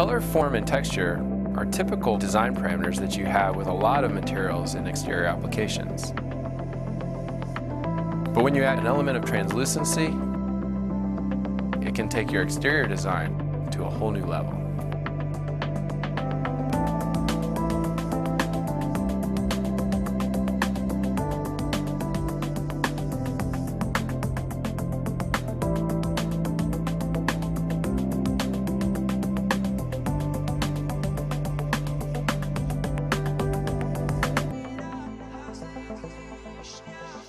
Color, form, and texture are typical design parameters that you have with a lot of materials in exterior applications. But when you add an element of translucency, it can take your exterior design to a whole new level. Krishna.